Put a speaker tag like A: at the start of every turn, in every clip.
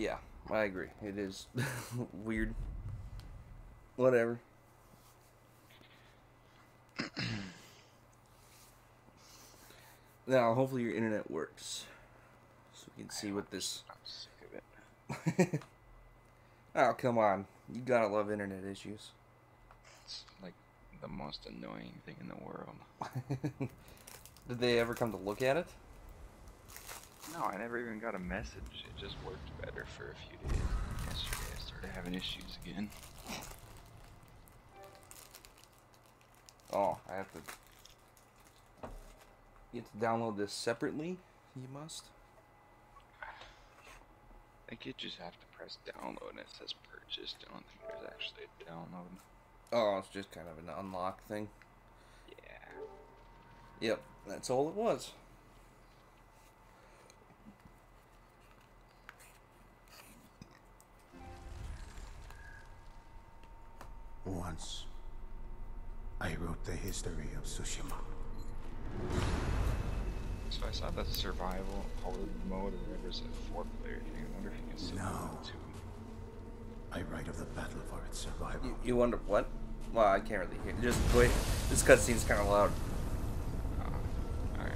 A: Yeah, I agree. It is weird. Whatever. now, hopefully your internet works. So we can see what this...
B: I'm sick of it.
A: oh, come on. You gotta love internet issues.
B: It's like the most annoying thing in the world.
A: Did they ever come to look at it?
B: No, I never even got a message. It just worked better for a few days. Yesterday I started having issues again.
A: Oh, I have to. You have to download this separately. You must.
B: I think you just have to press download and it says purchased. I don't think there's actually a download.
A: Oh, it's just kind of an unlock thing.
B: Yeah.
A: Yep, that's all it was.
C: Once, I wrote the history of Tsushima.
B: So I saw the survival horde mode or whatever is a four player thing. I wonder if you can still
C: No.
B: do it too.
C: I write of the battle for its survival.
A: You, you wonder what? Well, I can't really hear. Just wait. This cutscene's kind of loud.
B: Uh, alright.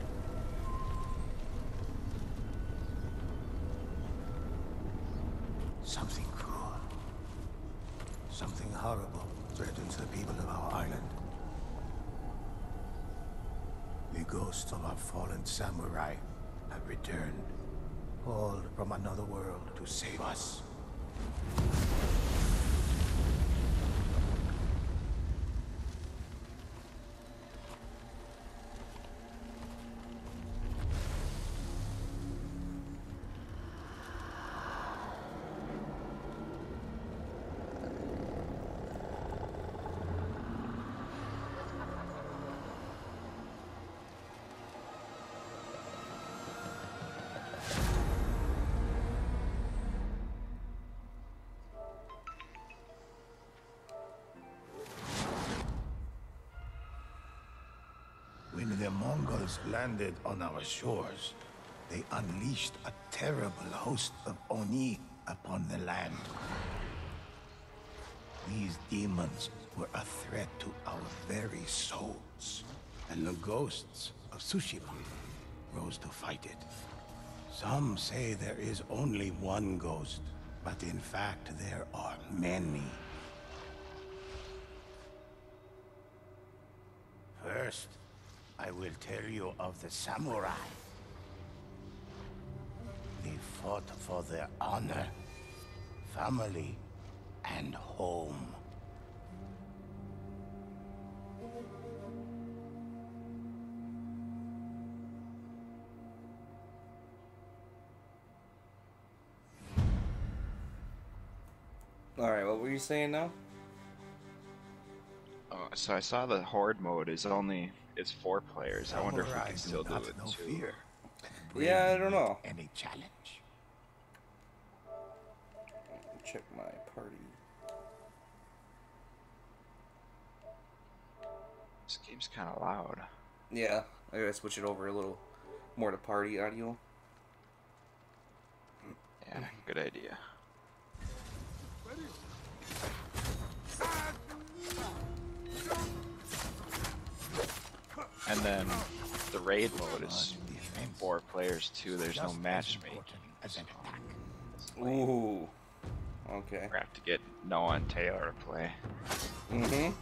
C: Something cruel, something horrible threatens the people of our island. The ghosts of our fallen samurai have returned, called from another world to save us. Mongols landed on our shores, they unleashed a terrible host of Oni upon the land. These demons were a threat to our very souls, and the ghosts of Tsushima rose to fight it. Some say there is only one ghost, but in fact there are many. First, I will tell you of the samurai. They fought for their honor, family, and home.
A: All right, what were you saying now?
B: So I saw the horde mode is only it's four players. I wonder if we can still do
C: not
B: it
C: know
B: too.
C: fear.
A: Yeah, I don't know.
C: Any challenge.
A: Check my party.
B: This game's kind of loud.
A: Yeah, I gotta switch it over a little more to party audio.
B: Yeah, good idea. And then the raid mode is
C: On defense,
B: four players too. There's no
C: just as
B: matchmaking.
C: important as an attack.
A: Ooh. Okay.
B: We have to get Noah and Taylor to play.
A: Mm-hmm.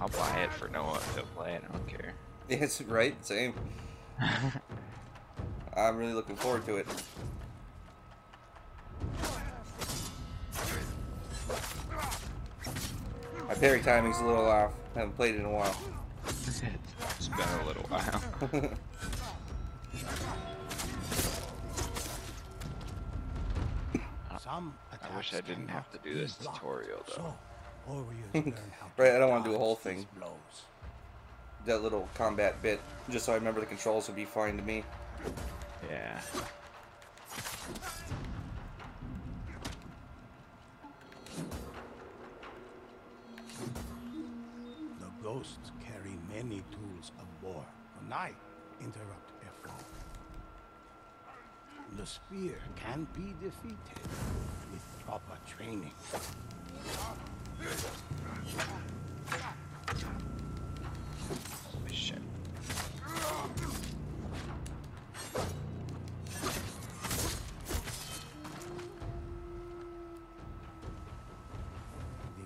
B: I'll buy it for Noah to play. I don't care.
A: Yes, right. Same. I'm really looking forward to it. Parry timing's a little off. haven't played it in a while.
B: it's been a little while.
C: Some
B: I wish I didn't have to do this
C: blocked.
B: tutorial, though.
C: So, warriors learn
A: Right, I don't wanna do a whole thing.
C: Blows.
A: that little combat bit, just so I remember the controls would be fine to me.
B: Yeah.
C: Ghosts carry many tools of war. When I interrupt flow. The spear can be defeated with proper training.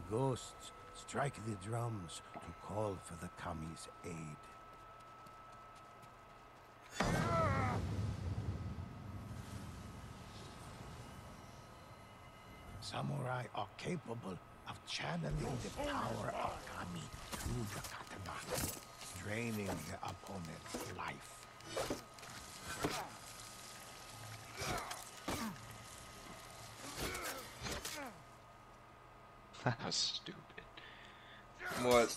C: Ghosts strike the drums to call for the kami's aid. Samurai are capable of channeling the power of kami through the katana, draining the opponent's life.
B: Was stupid.
A: What?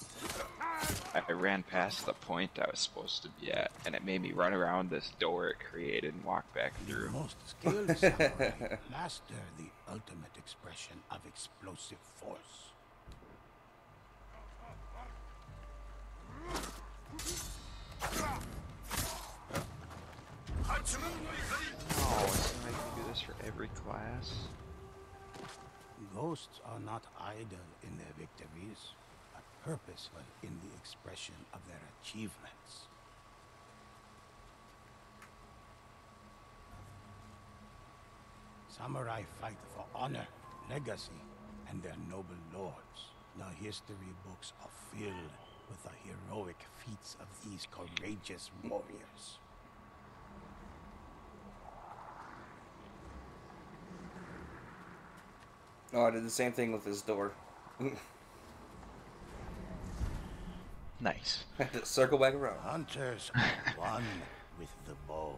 B: I ran past the point I was supposed to be at, and it made me run around this door it created and walk back through.
C: most skilled samurai master the ultimate expression of explosive force.
B: Oh, so I can do this for every class?
C: Ghosts are not idle in their victories, purposeful in the expression of their achievements. Samurai fight for honor, legacy, and their noble lords. The history books are filled with the heroic feats of these courageous warriors.
A: Oh, I did the same thing with this door.
B: Nice.
A: Had circle back around.
C: Hunters are one with the bow.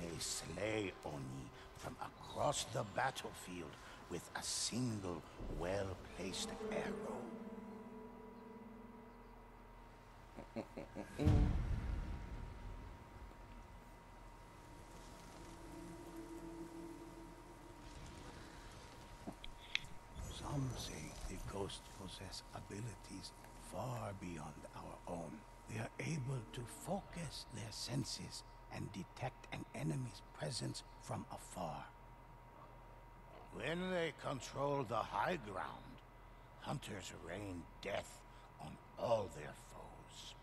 C: They slay Oni from across the battlefield with a single well-placed arrow. Some say the ghosts possess abilities far beyond our own. They are able to focus their senses and detect an enemy's presence from afar. When they control the high ground, hunters rain death on all their foes.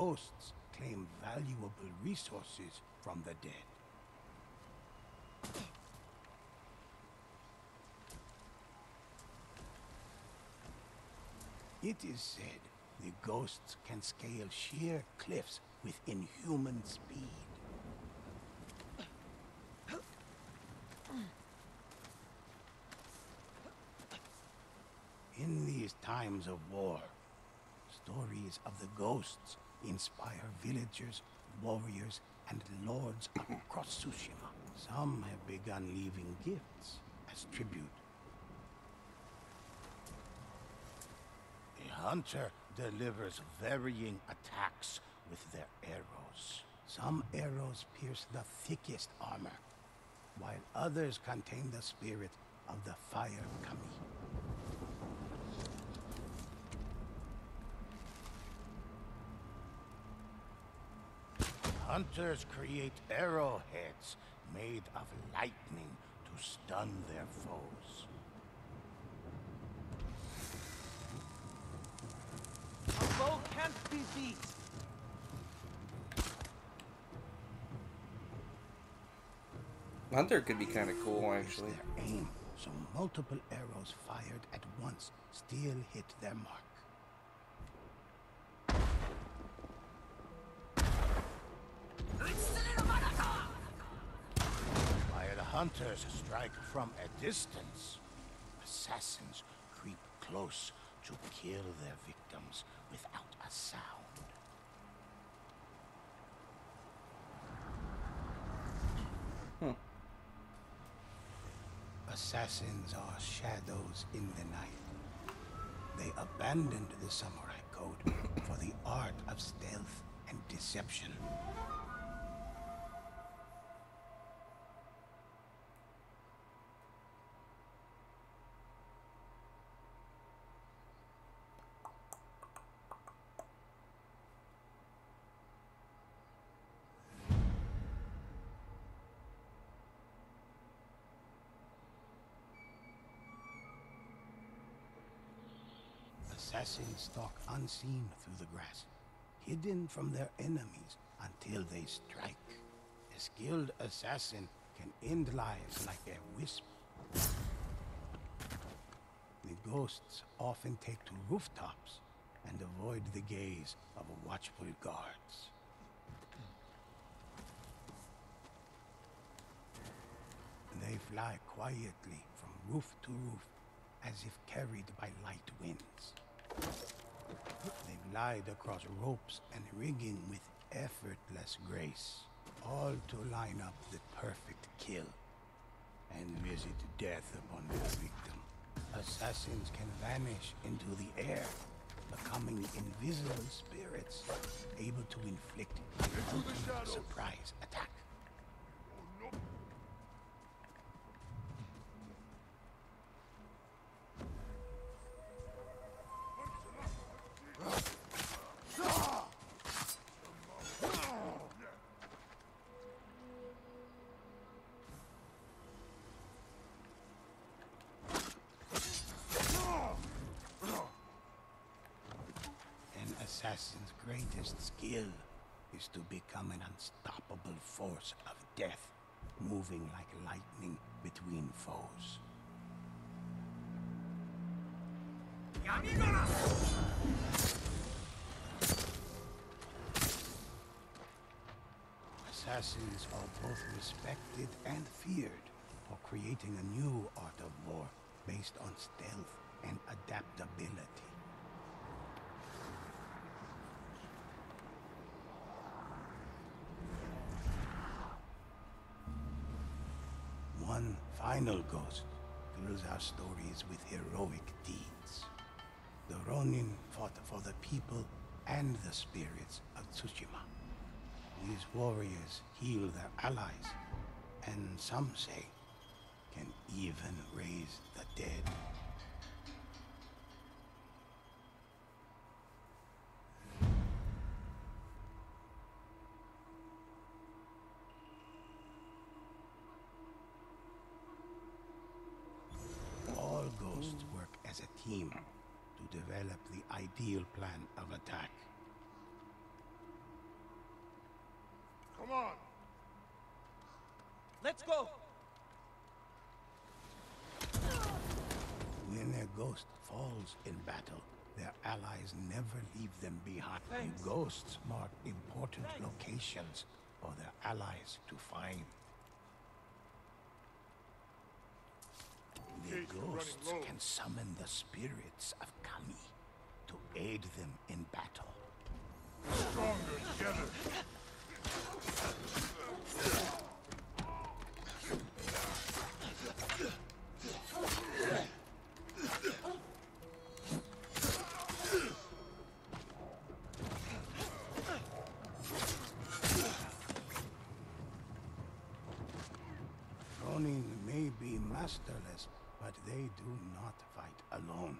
C: Ghosts claim valuable resources from the dead. It is said the ghosts can scale sheer cliffs with inhuman speed. In these times of war, stories of the ghosts inspire villagers, warriors, and lords across Tsushima. Some have begun leaving gifts as tribute. A hunter delivers varying attacks with their arrows. Some arrows pierce the thickest armor, while others contain the spirit of the fire kami. Hunters create arrowheads made of lightning to stun their foes.
D: A bow can't be beat.
A: Hunter could be kind of cool,
C: Is
A: actually.
C: their aim, so multiple arrows fired at once still hit their mark. Hunters strike from a distance, assassins creep close to kill their victims without a sound. Assassins are shadows in the night. They abandoned the samurai code for the art of stealth and deception. Assassins stalk unseen through the grass, hidden from their enemies until they strike. A skilled assassin can end lives like a wisp. The ghosts often take to rooftops and avoid the gaze of watchful guards. They fly quietly from roof to roof as if carried by light winds. They glide across ropes and rigging with effortless grace, all to line up the perfect kill and visit death upon their victim. Assassins can vanish into the air, becoming invisible spirits, able to inflict surprise attack. Greatest skill is to become an unstoppable force of death, moving like lightning between foes. Assassins are both respected and feared for creating a new art of war based on stealth and adaptability. One final ghost fills our stories with heroic deeds. The Ronin fought for the people and the spirits of Tsushima. These warriors heal their allies, and some say can even raise the dead. All ghosts work as a team to develop the ideal plan of attack.
D: Come on. Let's go.
C: Ghost falls in battle, their allies never leave them behind.
D: Thanks.
C: The ghosts mark important
D: Thanks.
C: locations for their allies to find. The
E: Gates are running
C: ghosts can summon the spirits of Kami to aid them in battle.
E: Stronger together.
C: Masterless, but they do not fight alone.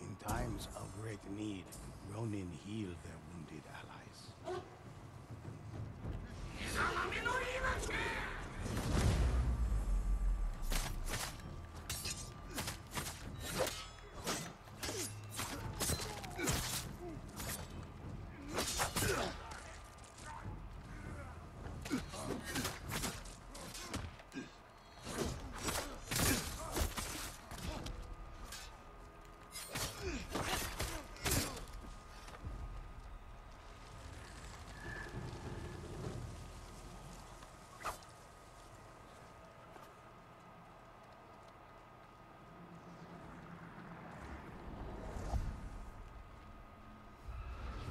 C: In times of great need, Ronin heal their wounded allies.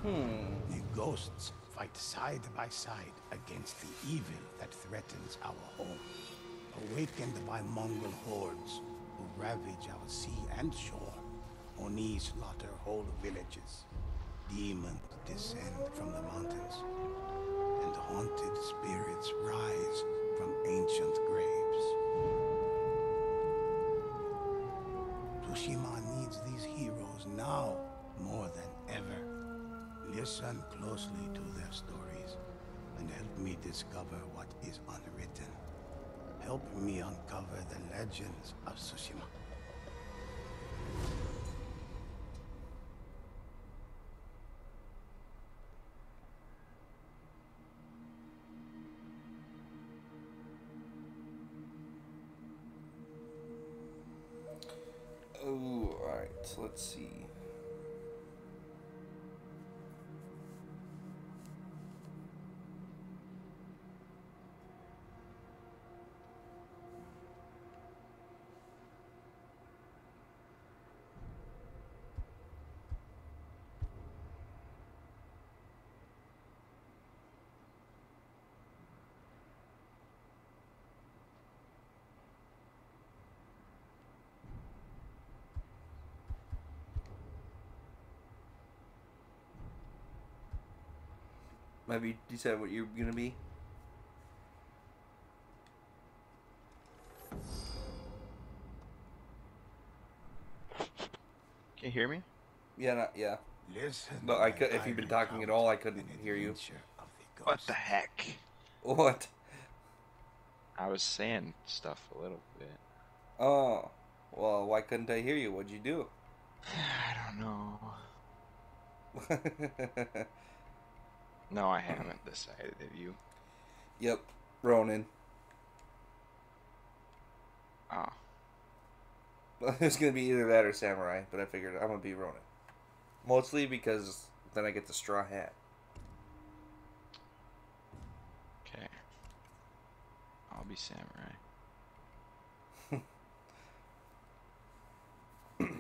C: Hmm. The ghosts fight side by side against the evil that threatens our home. awakened by Mongol hordes who ravage our sea and shore. Oni slaughter whole villages. Demons descend from the mountains, and haunted spirits rise from ancient graves. Tsushima Listen closely to their stories and help me discover what is unwritten. Help me uncover the legends of Tsushima.
A: Have you decided what you're gonna be?
B: Can you hear me?
A: Yeah, not, yeah.
C: Listen.
A: But I could- if you've been talking at all, I couldn't hear you.
C: the
B: What the heck?
A: What?
B: I was saying stuff a little bit.
A: Oh, well, why couldn't I hear you? What'd you do?
B: I don't know. No, I haven't decided. Have you?
A: yep, Ronin.
B: Oh, ah.
A: it's gonna be either that or Samurai, but I figured I'm gonna be Ronin. Mostly because then I get the straw hat.
B: okay. I'll be samurai.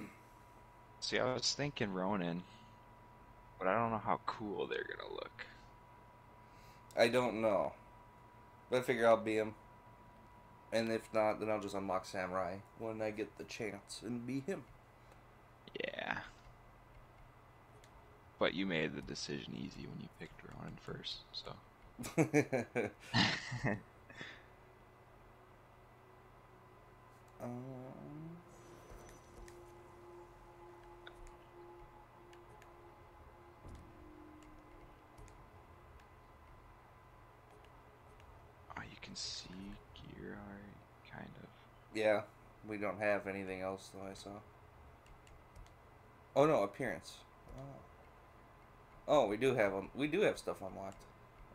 B: See, I was thinking Ronin, but I don't know how cool they're gonna look.
A: I don't know. But I figure I'll be him. And if not, then I'll just unlock Samurai when I get the chance and be him.
B: Yeah. But you made the decision easy when you picked Ronin first, so.
A: um,
B: see gear already, kind of.
A: yeah, we don't have anything else though. I saw. Oh no, appearance. Oh. Oh, we do have um, we do have stuff unlocked.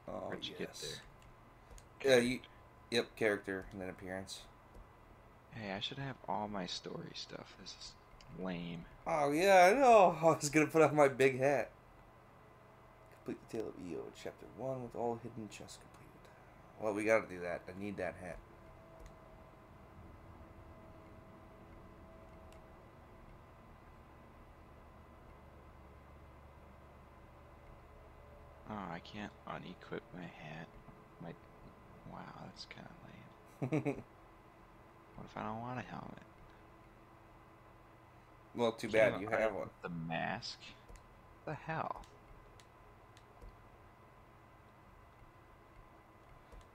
A: Oh
B: Where'd you
A: yes.
B: get
A: Yeah, you. Yep, character and then appearance.
B: Hey, I should have all my story stuff. This is lame.
A: Oh yeah, I know. I was gonna put on my big hat. Complete the tale of Iyo, chapter one, with all hidden chests. Well, we gotta do that. I need that hat.
B: Oh, I can't unequip my hat. My, wow, that's kind of lame. What if I don't want a helmet?
A: well, too
B: Can't
A: bad you have one.
B: The mask. What the hell?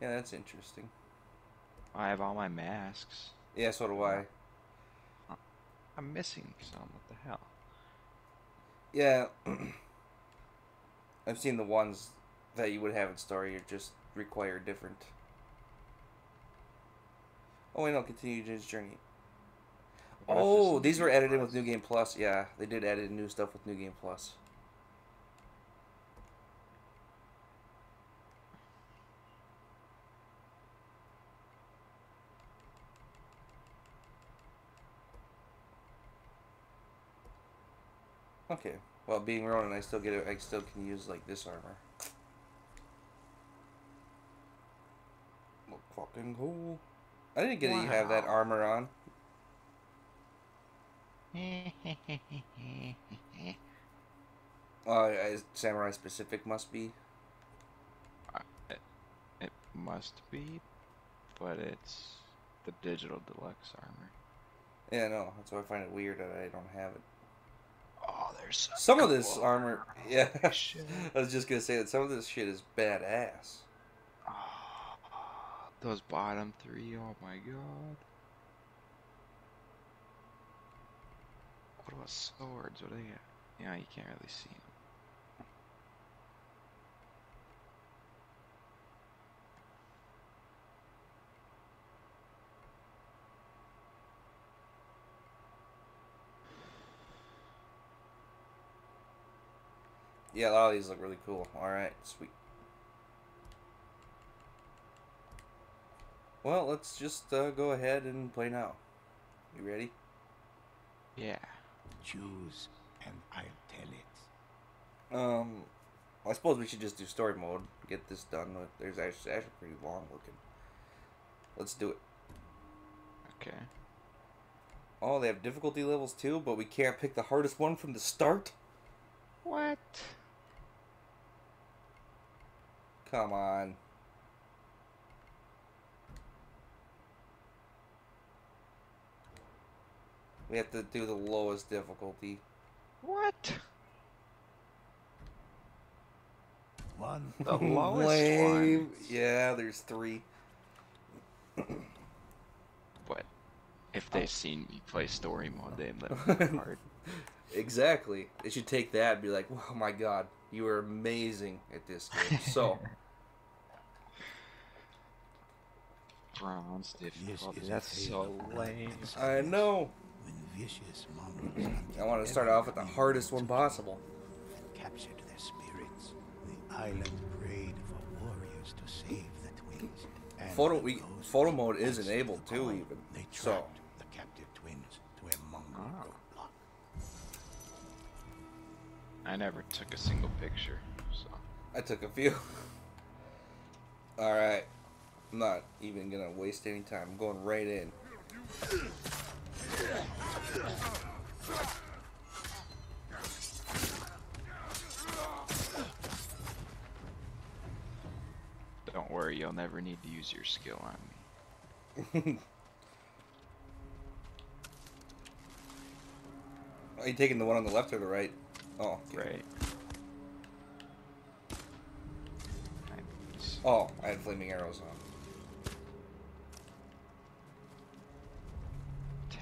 A: Yeah, that's interesting.
B: I have all my masks.
A: Yeah, so do I.
B: Uh, I'm missing some. What the hell?
A: Yeah. I've seen the ones that you would have in story are just require different. Oh wait, no, continue his journey.
B: What
A: Oh, these were
B: New
A: added in
B: Plus?
A: with New Game Plus. Yeah, they did add in new stuff with New Game Plus. Okay. Well, being Ronin, I still get it. I still can use like this armor. Look fucking cool. I didn't get that you have that armor on. Uh, samurai specific must be.
B: it must be, but it's the digital deluxe armor.
A: Yeah, no, that's why I find it weird that I don't have it.
B: Oh, there's
A: Some of this armor, yeah.
B: Shit.
A: I was just gonna say that some of this shit is badass.
B: Oh, those bottom three, oh my god. What about swords? What are they got? Yeah, you can't really see
A: Yeah, a lot of these look really cool. All right, sweet. Well, let's just uh, go ahead and play now. You ready?
B: Yeah.
C: Choose, and I'll tell it.
A: Um, I suppose we should just do story mode. Get this done. with There's actually, actually pretty long looking. Let's do it.
B: Okay.
A: Oh, they have difficulty levels too, but we can't pick the hardest one from the start.
B: What?
A: Come on. We have to do the lowest difficulty.
B: What?
C: One
B: The lowest
A: Lame.
B: ones.
A: Yeah, there's three.
B: But if they've seen me play story mode, they let me hard.
A: Exactly. They should take that and be like, oh my god, you are amazing at this game. So,
B: Bronze difficulty.
C: is
B: That's so lame.
A: I know.
C: When vicious
A: I want to start off with the hardest one possible.
C: captured their spirits. The island prayed for warriors to save the twins. and
A: Photo
C: the
A: we photo mode is
C: answered
A: enabled
C: the
A: too, even.
C: They
A: So,
C: the captive twins to a Mongol
B: Oh.
C: roadblock.
B: I never took a single picture, so
A: I took a few. All right. I'm not even gonna waste any time. I'm going right in.
B: don't worry, you'll never need to use your skill on me.
A: Are you taking the one on the left or the right? Oh, okay.
B: Right.
A: Oh, I had flaming arrows on.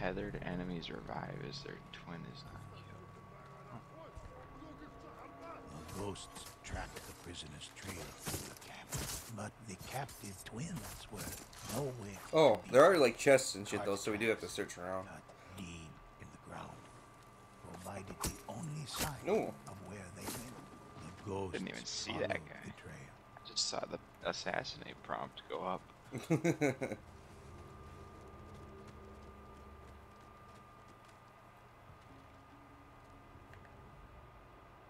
B: Tethered enemies revive as their twin is not killed.
C: The ghosts tracked the prisoner's trail through the camp, but the captive twins were nowhere.
A: Oh, there are like chests and shit though, so we do have to search around.
C: cut deep in the ground, provided the only sign
A: No.
C: of where they went. The ghosts
B: Didn't even see that guy.
C: The trail.
B: I just saw the assassinate prompt go up.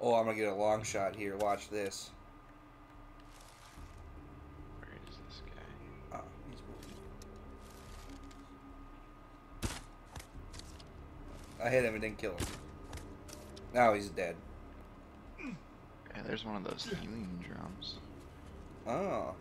A: oh, I'm gonna get a long shot here. Watch this.
B: Where is this guy?
A: Ah, he's moving. I hit him and didn't kill him. Now he's dead.
B: Yeah, there's one of those healing drums.
A: Oh.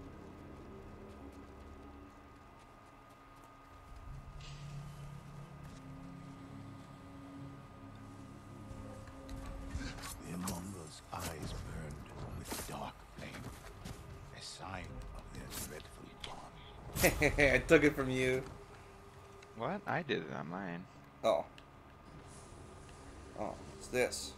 A: I took it from you.
B: What? I did it on mine.
A: Oh. Oh, it's this.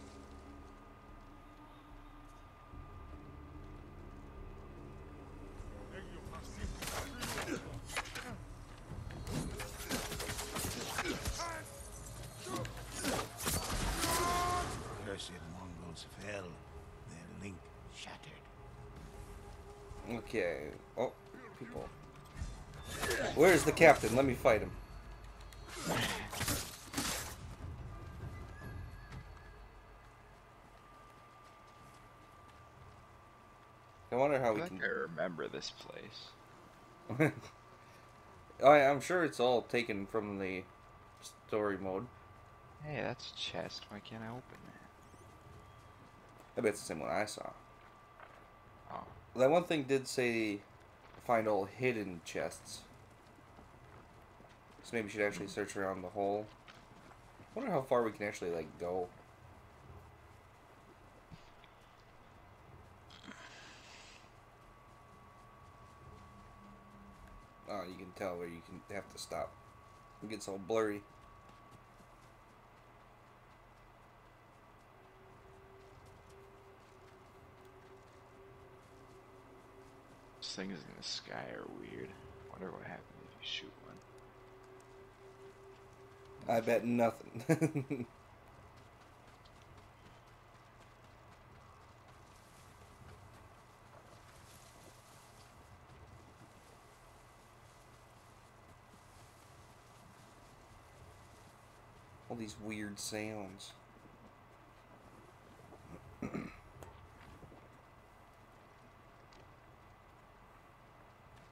A: The captain? Let me fight him. I wonder how
B: I
A: we can.
B: I remember this place.
A: oh, I'm sure it's all taken from the story mode.
B: Hey, that's a chest. Why can't I open it?
A: I bet it's the same one I saw.
B: Oh,
A: That one thing did say find all hidden chests. So maybe we should actually search around the hole. I wonder how far we can actually like go. Oh, you can tell where you can have to stop. It gets all blurry.
B: Things in the sky are weird. Wonder what happens if you shoot.
A: I bet nothing. All these weird sounds.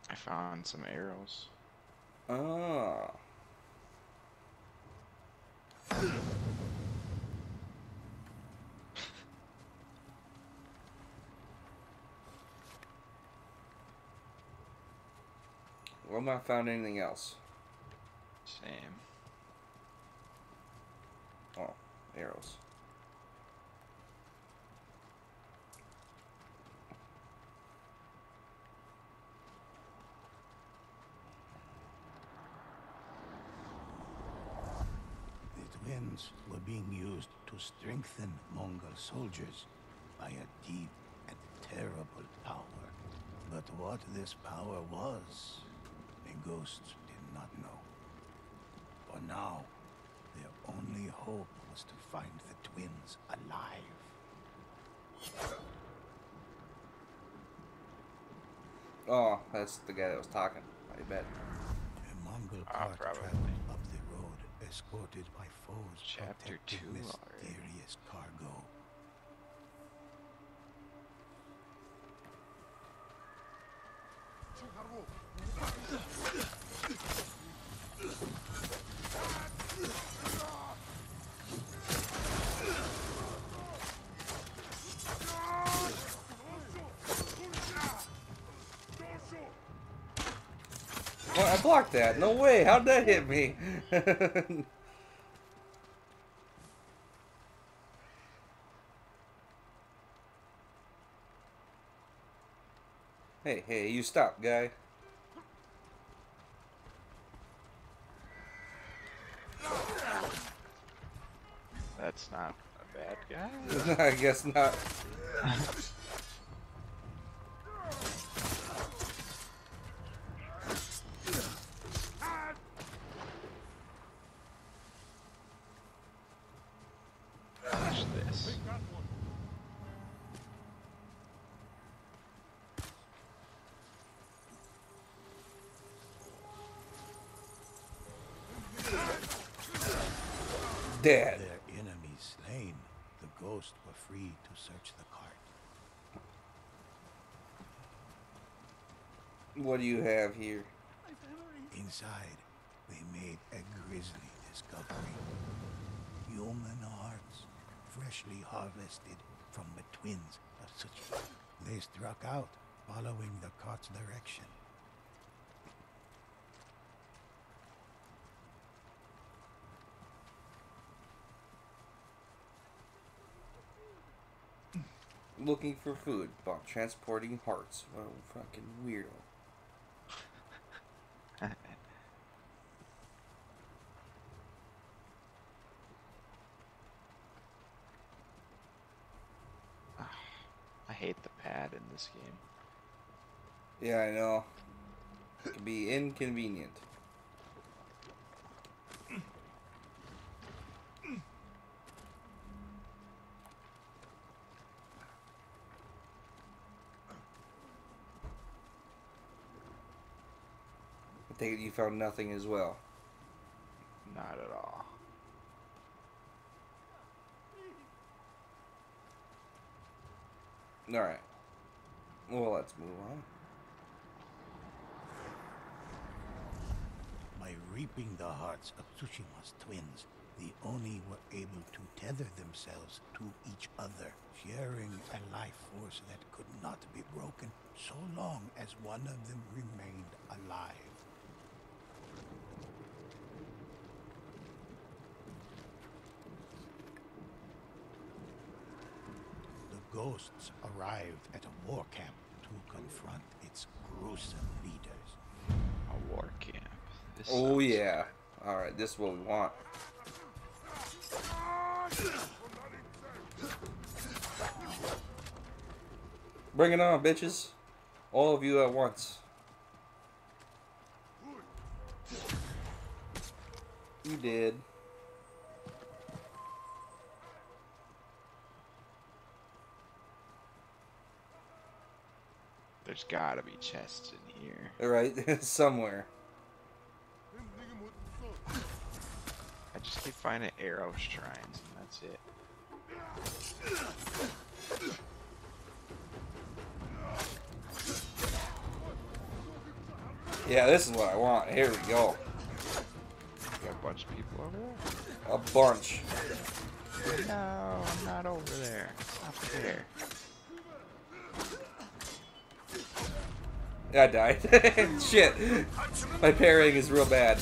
B: I found some arrows.
A: Ah. Well, I've not found anything else.
B: Same.
A: Oh, arrows.
C: The twins were being used to strengthen Mongol soldiers by a deep and terrible power. But what this power was, the ghosts did not know. For now, their only hope was to find the twins alive.
A: Oh, that's the guy that was talking. I bet.
C: A Mongol
B: ah,
C: cart
B: probably.
C: traveled up the road, escorted by foes
B: Chapter two
C: mysterious cargo.
A: That. No way. How'd that hit me? hey, hey, you stop, guy.
B: That's not a bad guy.
A: I guess not. Dead.
C: Their enemies slain, the ghosts were free to search the cart.
A: What do you have here?
C: Inside, they made a grisly discovery. Human hearts, freshly harvested from the twins of Tsuchi. They struck out, following the cart's direction.
A: Looking for food while transporting hearts. What a fucking weirdo.
B: I hate the pad in this game.
A: Yeah, I know. It can be inconvenient. I take it you found nothing as well.
B: Not at all.
A: Alright. Well, let's move on.
C: By reaping the hearts of Tsushima's twins, the Oni were able to tether themselves to each other, sharing a life force that could not be broken so long as one of them remained alive. Ghosts arrived at a war camp to confront its gruesome leaders.
B: A war camp. This
A: Oh
B: sucks.
A: yeah. All right, this is what we want. Bring it on, bitches. All of you at once. You did.
B: There's gotta be chests in here.
A: Right, somewhere.
B: I just keep finding arrow shrines, and that's it.
A: Yeah, this is what I want. Here we go.
B: Got a bunch of people over there.
A: A bunch.
B: No, I'm not over there. Up there.
A: I died. Shit. My parrying is real bad.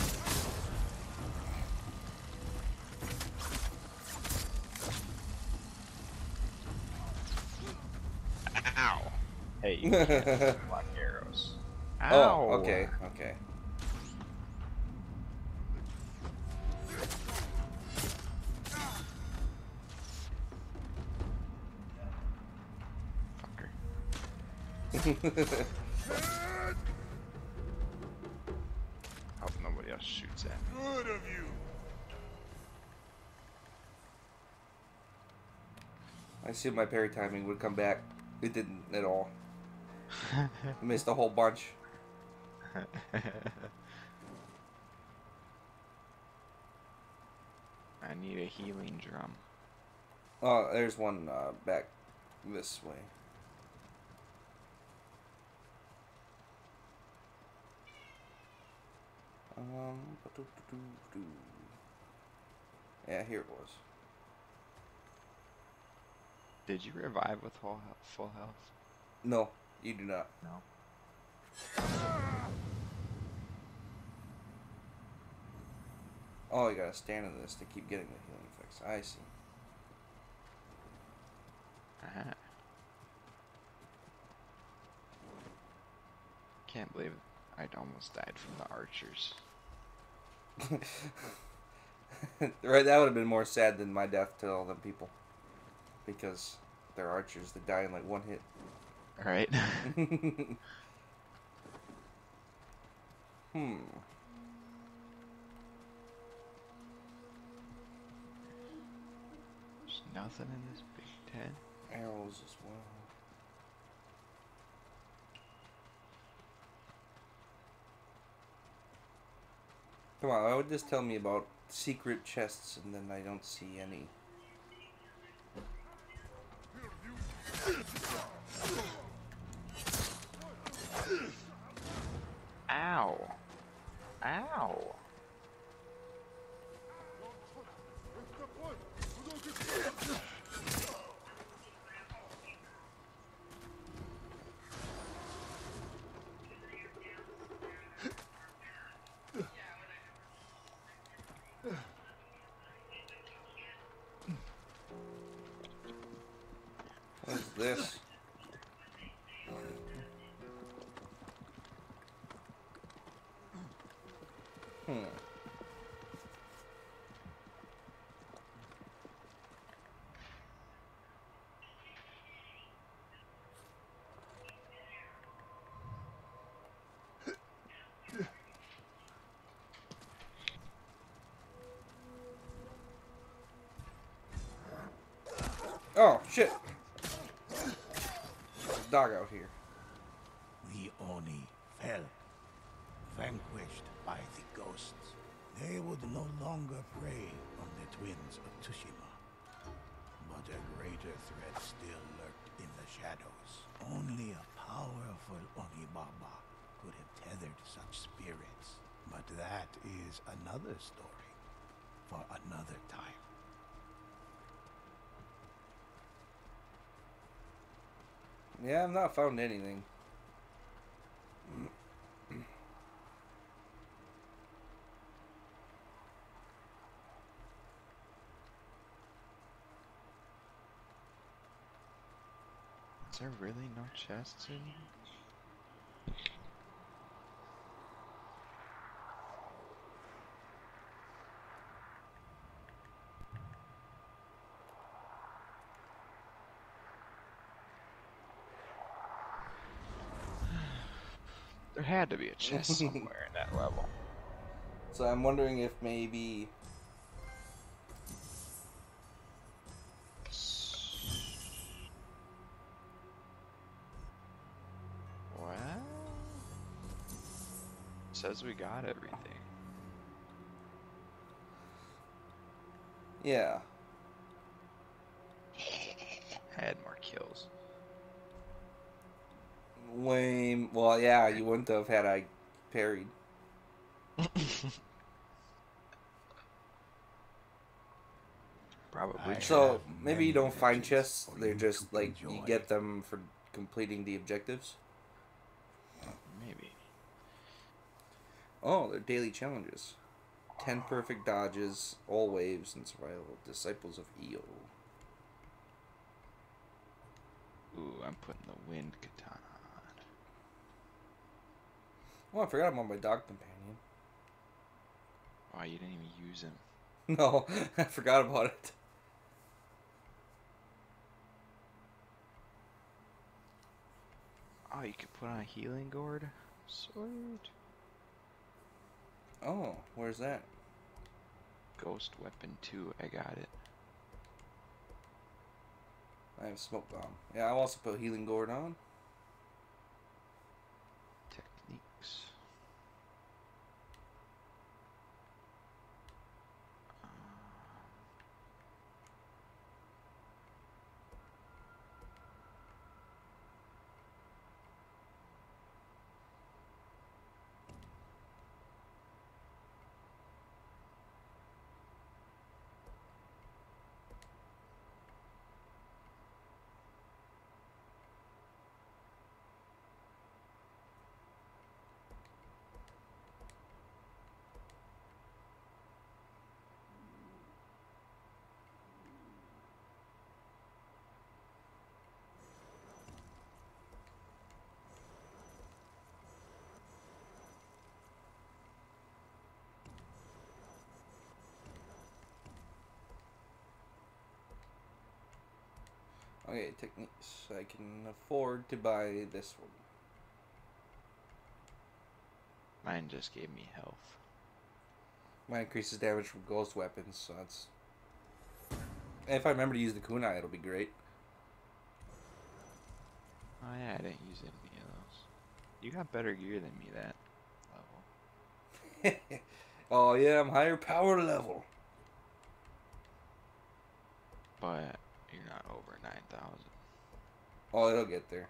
B: Ow! Hey, you arrows. Oh, Ow!
A: oh, okay, okay.
B: Fucker.
D: Good of you.
A: I assumed my parry timing would come back. It didn't at all. Missed a whole bunch.
B: I need a healing drum.
A: Oh, there's one uh, back this way. Um, ba-do-do-do-do. yeah, here it was.
B: Did you revive with full health? Full health?
A: No, you do not.
B: No.
A: Oh, you gotta stand in this to keep getting the healing effects. I see.
B: Uh-huh. Can't believe I'd almost died from the archers.
A: right, that would have been more sad than my death to all them people. Because they're archers that die in like one hit.
B: Alright.
A: hmm.
B: There's nothing in this big tent.
A: Arrows as well. Come on, I would just tell me about secret chests and then I don't see any.
B: Ow! Ow!
A: This? Hmm. Oh, shit. Dog out here.
C: The Oni fell, vanquished by the ghosts. They would no longer prey on the twins of Tsushima. But a greater threat still lurked in the shadows. Only a powerful Onibaba could have tethered such spirits. But that is another story for another time.
A: Yeah, I've not found anything.
B: Is there really no chests in here? There had to be a chest somewhere in that level.
A: So I'm wondering if maybe
B: What? Says we got everything.
A: yeah.
B: Had more kills.
A: Lame. Well, yeah, you wouldn't have had I parried.
B: Probably.
C: I.
A: So maybe you don't find chests. They're just
C: to
A: like you get them for completing the objectives.
B: Maybe.
A: Oh, they're daily challenges. Ten perfect dodges, all waves, and survival. Disciples of Iyo.
B: Ooh, I'm putting the wind katana on.
A: Oh, I forgot I'm on my dog companion.
B: Wow, you didn't even use him.
A: No, I forgot about it.
B: Oh, you could put on a healing gourd? Sweet.
A: Oh, where's that?
B: Ghost weapon 2, I got it.
A: I have smoke bomb. Yeah, I'll also put healing gourd on.
B: Techniques. Uh,
A: Okay, techniques. I can afford to buy this one.
B: Mine just gave me health.
A: Mine increases damage from ghost weapons, so that's. If I remember to use the kunai, it'll be great.
B: Oh yeah, I didn't use any of those. You got better gear than me that level.
A: oh yeah, I'm higher power level.
B: But you're not over 9,000.
A: Oh, it'll get there.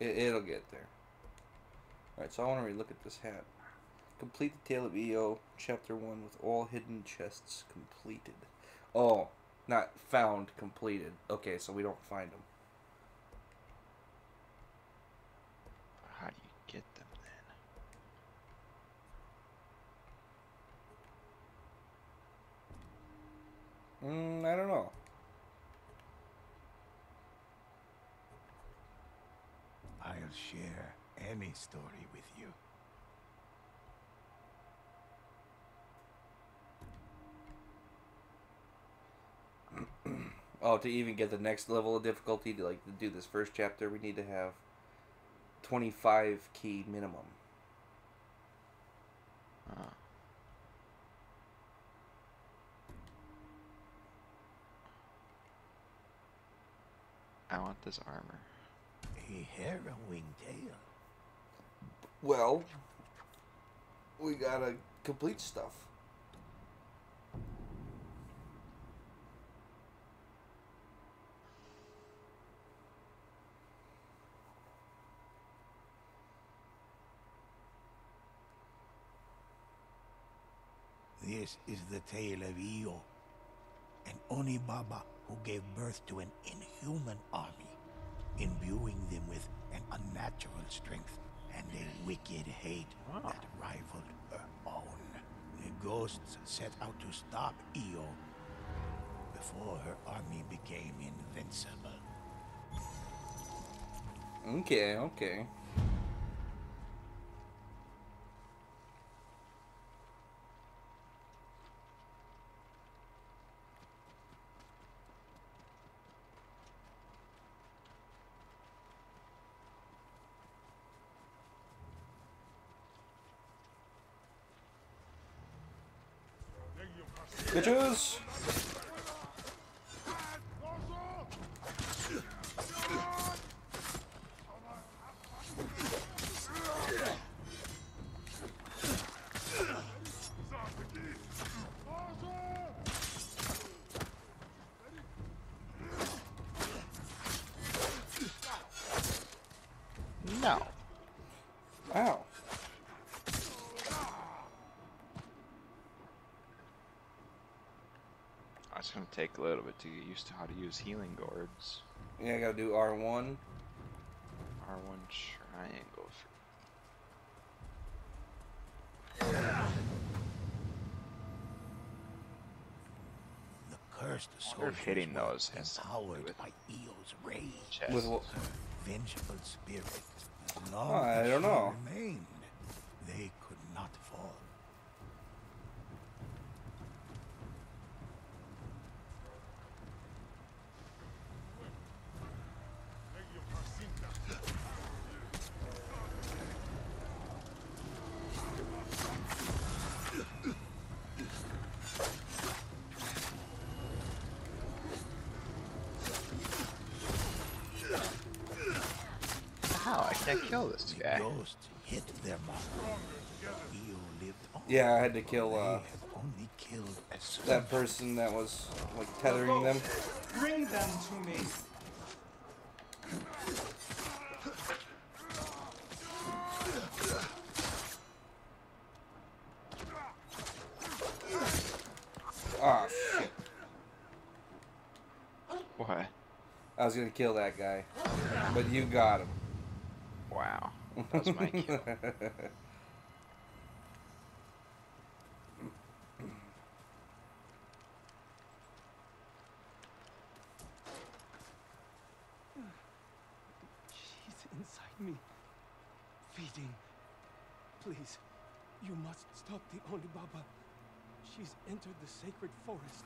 A: It, it'll get there. Alright, so I want to relook at this hat. Complete the Tale of Iyo, Chapter 1, with all hidden chests completed. Oh, not found, completed. Okay, so we don't find them.
B: How do you get them then?
A: Mm, I don't know.
C: I'll share any story with you.
A: Oh, to even get the next level of difficulty, to like to do this first chapter, we need to have 25 Ki minimum.
B: Oh. I want this armor.
C: A harrowing tale.
A: Well, we gotta complete stuff.
C: This is the tale of Iyo, an Onibaba who gave birth to an inhuman army, imbuing them with an unnatural strength and a wicked hate that rivaled her own. The ghosts set out to stop Iyo before her army became invincible.
A: Okay, okay. Bitches!
B: No.
A: Ow.
B: Oh, It's gonna take a little bit to get used to how to use healing gourds.
A: Yeah, I gotta do R1.
B: R1 triangle.
C: The cursed
B: wonder if
C: soldiers
B: hitting those has something
C: empowered
B: with
C: by Iyo's rage.
A: With what?
C: Vengeful spirit. As long
A: Oh, I don't know.
C: remained, they could not fall.
B: How? I can't kill this guy.
C: hit their mark. Iyo lived on.
A: Yeah, I had to kill uh,
C: only killed
A: that person that was like tethering them.
F: Bring them to me.
A: Ah, shit.
B: What?
A: I was gonna kill that guy, but you got him.
B: Wow. That was my kill.
F: She's inside me. Feeding. Please, you must stop the Oni Baba. She's entered the sacred forest.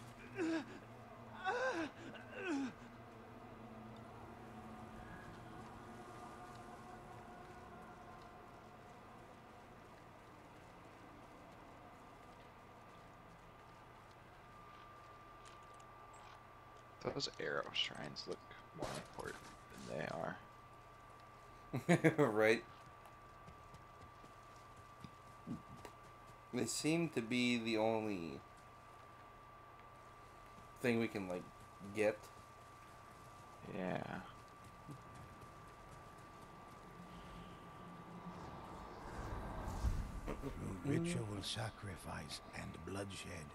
B: Those arrow shrines look more important than they are.
A: right? They seem to be the only thing we can like get.
B: Yeah.
C: through ritual sacrifice and bloodshed,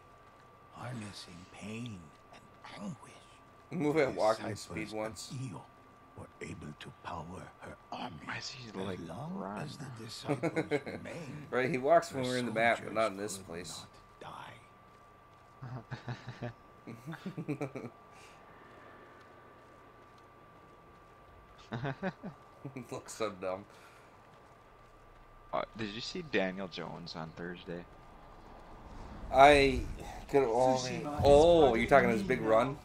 C: harnessing pain and anguish.
A: Move at walking
C: disciples
A: speed once.
C: Iyo were able to power her army.
B: Why is he
C: as
B: like
C: long
B: run?
C: as the disciples remained,
A: Right, he walks when we're in the map, but not in this
C: could
A: place.
C: not die.
A: Looks so dumb.
B: Uh, did you see Daniel Jones on Thursday?
A: I could only. Oh, you're talking his big run?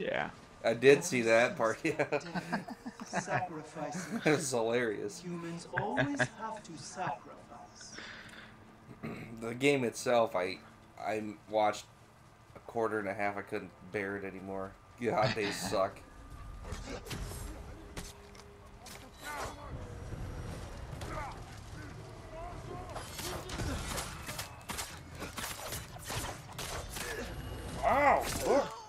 B: Yeah.
A: I did see that part. Yeah,
F: Sacrificing.
A: it was hilarious.
F: Humans always have to sacrifice.
A: The game itself, I I watched a quarter and a half. I couldn't bear it anymore. God, they suck. Ow! Look.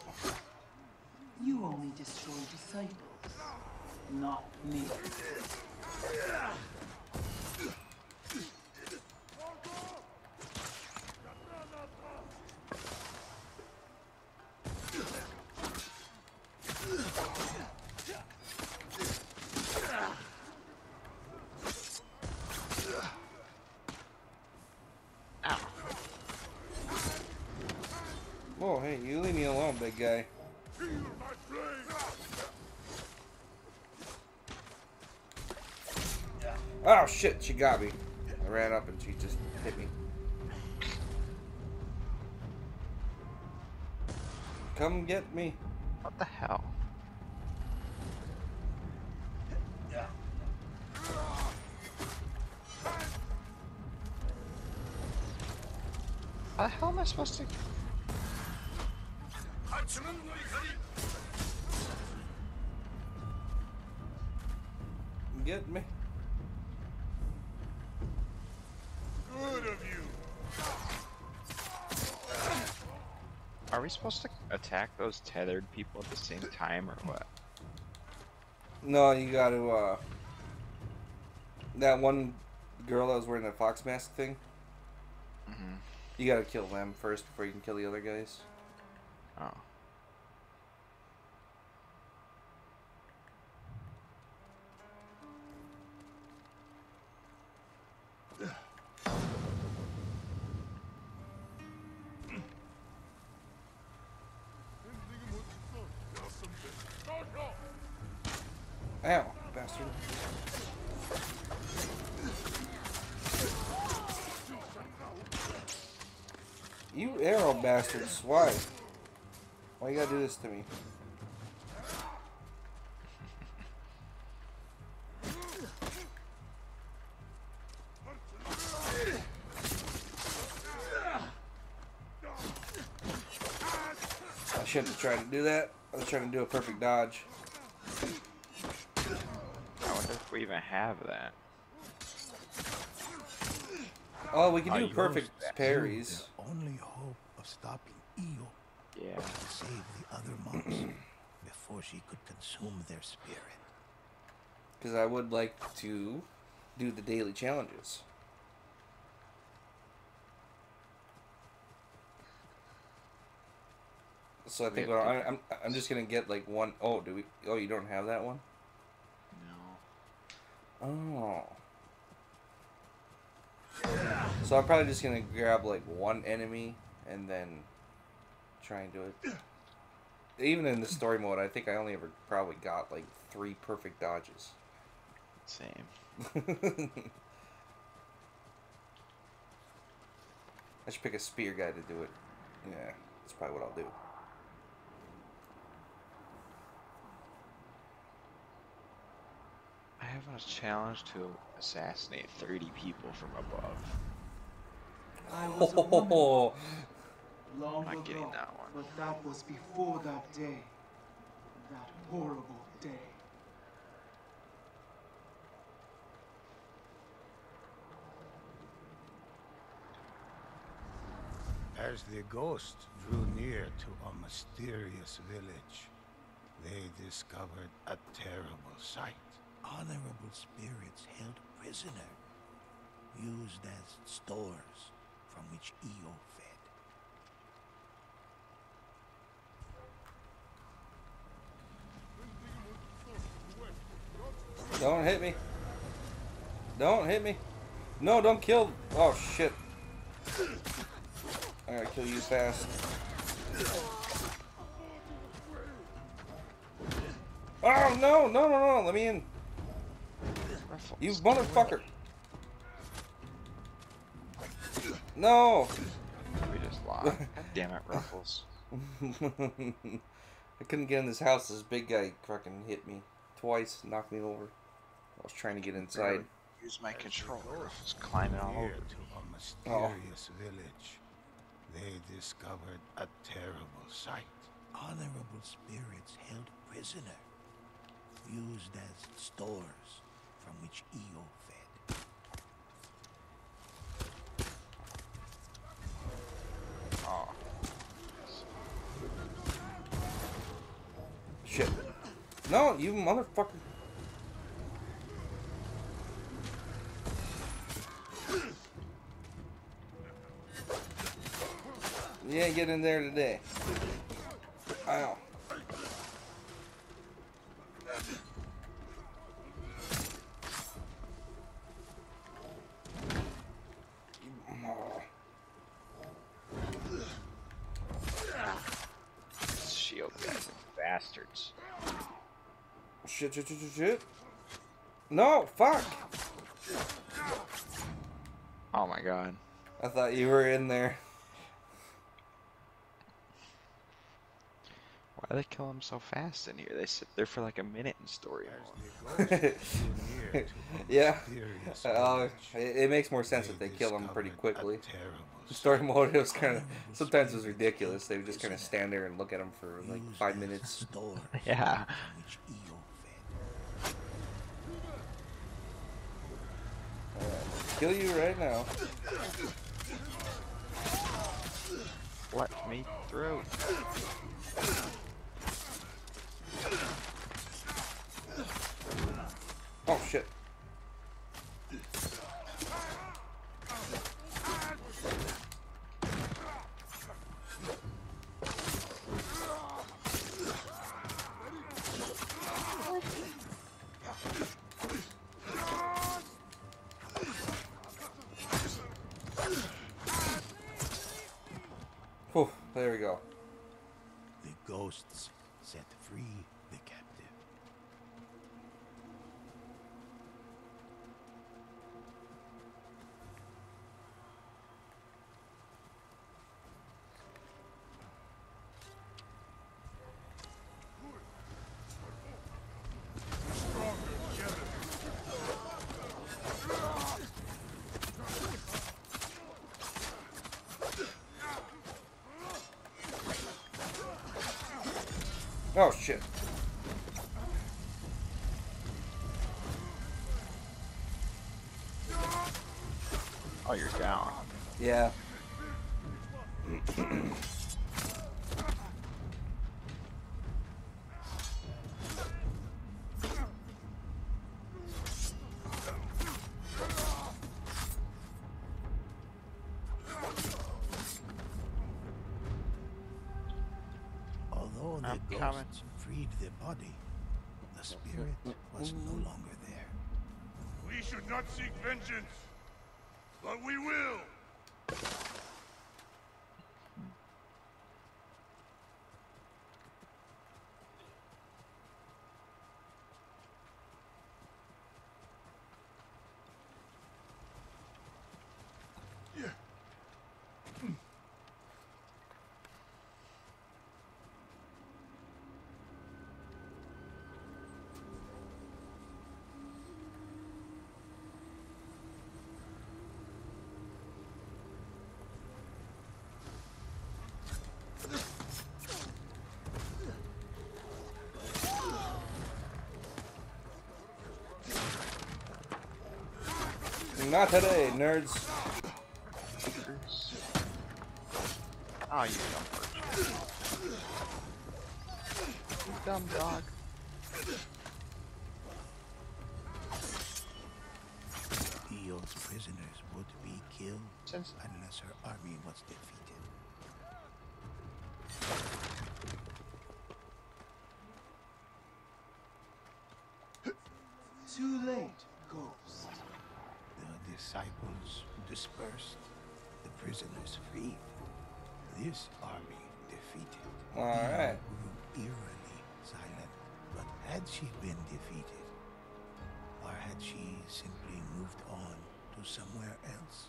G: You only destroy disciples, not me.
A: Whoa, hey, you leave me alone, big guy. Oh shit, she got me. I ran up and she just hit me. Come get me.
B: What the hell? How the hell am I supposed to? Supposed to attack those tethered people at the same time or what?
A: No, you gotta, uh... That one girl that was wearing the fox mask thing,
B: Mm-hmm.
A: you gotta kill them first before you can kill the other guys.
B: Oh.
A: Bastards, why? Why you gotta do this to me? I shouldn't have tried to do that. I was trying to do a perfect dodge.
B: I wonder if we even have that.
A: Oh, we can
B: Oh,
A: do perfect
B: almost-
A: parries.
C: Only hope of stopping Iyo
B: Yeah.
C: was to save the other monks before she could consume their spirit.
A: Because I would like to do the daily challenges. So I think well, I, I'm I'm just gonna get like one oh do we? Oh, you don't have that one?
B: No.
A: Oh. So I'm probably just gonna grab like one enemy and then try and do it. Even in the story mode, I think I only ever probably got like three perfect dodges.
B: Same.
A: I should pick a spear guy to do it. Yeah, that's probably what I'll do.
B: I have a challenge to assassinate 30 people from above.
G: I was a woman
A: Oh,
G: long
B: I'm not getting
G: ago,
B: that one.
G: but that was before that day. That horrible day.
C: As the ghosts drew near to a mysterious village, they discovered a terrible sight. Honorable spirits held prisoner, used as stores from which Iyo fed.
A: Don't hit me. Don't hit me. No, don't kill. Oh, shit. I gotta kill you fast. Oh, no, no, no, no. Let me in.
B: Ruffles.
A: You motherfucker. No.
B: We just lost. Damn it, Ruffles.
A: I couldn't get in this house. This big guy fucking hit me twice, knocked me over. I was trying to get inside.
B: Use my controller. Ruffles climbing all
C: Near
B: over.
C: to a oh. mysterious village, they discovered a terrible sight. Honorable spirits held prisoner, used as stores from which Iyo fed.
B: Oh.
A: Shit. No, you motherfucker. Ain't getting in there today. Ow.
B: Shield guys, bastards.
A: Shit, shit, shit, shit, shit. No, fuck.
B: Oh my god.
A: I thought you were in there.
B: Why they kill him so fast in here? They sit there for like a minute in story mode.
A: yeah. Uh, it, it makes more sense
C: they
A: that they kill him pretty quickly.
C: terrible
A: Story mode, it was kind of sometimes it was ridiculous. They would just kind of stand there and look at him for like five minutes.
B: Yeah.
C: from which Iyo fed.
A: Alright, Kill you right now.
B: Let me through.
A: Oh shit. There we go.
C: The ghosts set free
B: coming.
C: freed the body, the spirit was no longer there.
E: We should not seek vengeance, but we will.
A: Not today, nerds.
B: Oh, you dumb virgin. You dumb dog.
C: Iyo's prisoners would be killed
B: Since
C: unless her army was defeated.
G: Too late, Ghost.
C: The dispersed, the prisoners freed. This army defeated.
A: All right.
C: grew eerily silent. But had she been defeated? Or had she simply moved on to somewhere else?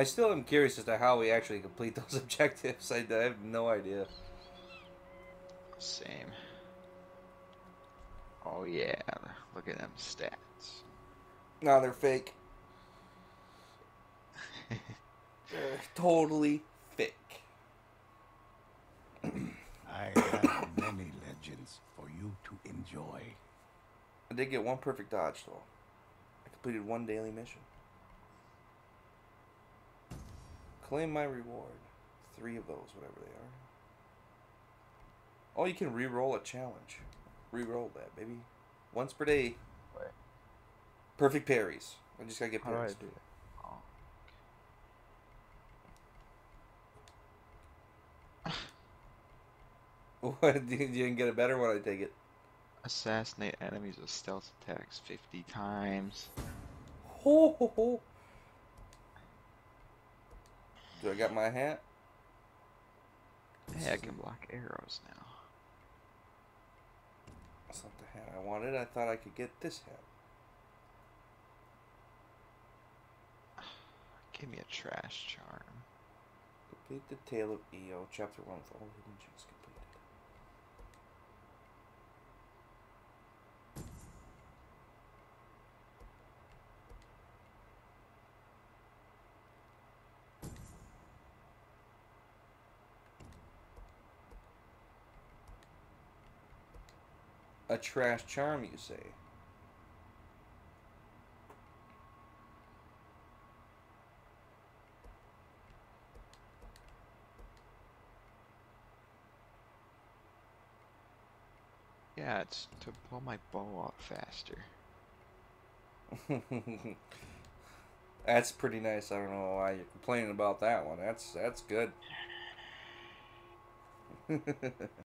A: I still am curious as to how we actually complete those objectives. I, I have no idea.
B: Same. Oh yeah, look at them stats.
A: No, they're fake. they're totally fake.
C: I have many legends for you to enjoy.
A: I did get one perfect dodge though. I completed one daily mission. Claim my reward. Three of those, whatever they are. Oh, you can re-roll a challenge. Re-roll that, baby. Once per day.
B: Wait.
A: Perfect parries. I just gotta get parries.
B: How do? Oh.
A: What? you can get a better one, I take it.
B: Assassinate enemies with stealth attacks 50 times.
A: Ho, ho, ho. Do I got my hat?
B: Hey, I can block arrows now.
A: That's not the hat I wanted. I thought I could get this hat.
B: Give me a trash charm.
A: Complete the Tale of Iyo, Chapter 1 with all hidden gems completed. A trash charm, you say?
B: Yeah, it's to pull my bow out faster.
A: that's pretty nice. I don't know why you're complaining about that one. That's that's good.